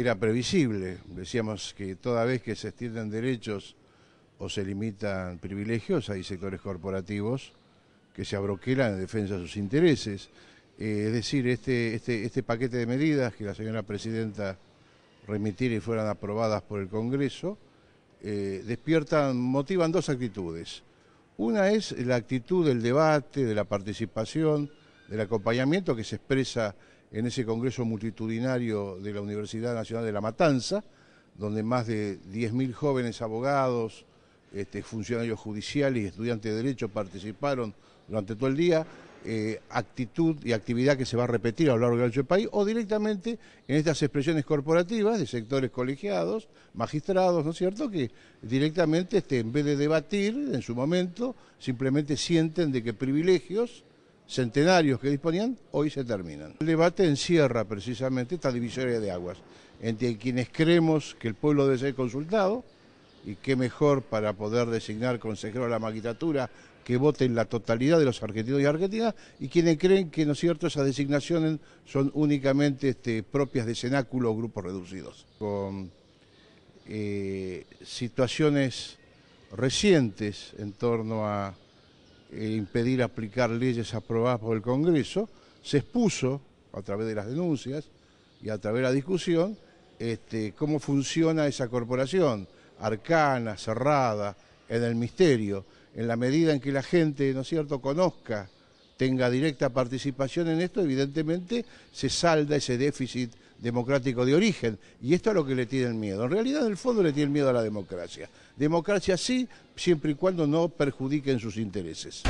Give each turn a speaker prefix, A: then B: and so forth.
A: Era previsible, decíamos que toda vez que se extienden derechos o se limitan privilegios, hay sectores corporativos que se abroquelan en defensa de sus intereses. Eh, es decir, este, este, este paquete de medidas que la señora Presidenta remitiera y fueran aprobadas por el Congreso, eh, despiertan, motivan dos actitudes. Una es la actitud del debate, de la participación, del acompañamiento que se expresa en ese congreso multitudinario de la Universidad Nacional de La Matanza, donde más de 10.000 jóvenes abogados, este, funcionarios judiciales y estudiantes de derecho participaron durante todo el día, eh, actitud y actividad que se va a repetir a lo largo del país, o directamente en estas expresiones corporativas de sectores colegiados, magistrados, ¿no es cierto?, que directamente este, en vez de debatir en su momento, simplemente sienten de que privilegios centenarios que disponían, hoy se terminan. El debate encierra precisamente esta divisoria de aguas entre quienes creemos que el pueblo debe ser consultado, y qué mejor para poder designar consejero a la magistratura que voten la totalidad de los argentinos y argentinas, y quienes creen que, ¿no es cierto?, esas designaciones son únicamente este, propias de cenáculos o grupos reducidos. Con eh, situaciones recientes en torno a eh, impedir aplicar leyes aprobadas por el Congreso, se expuso a través de las denuncias y a través de la discusión este, cómo funciona esa corporación, arcana, cerrada, en el misterio, en la medida en que la gente, ¿no es cierto?, conozca, tenga directa participación en esto, evidentemente se salda ese déficit democrático de origen. Y esto es lo que le tienen miedo. En realidad, en el fondo, le tienen miedo a la democracia. Democracia sí, siempre y cuando no perjudiquen sus intereses.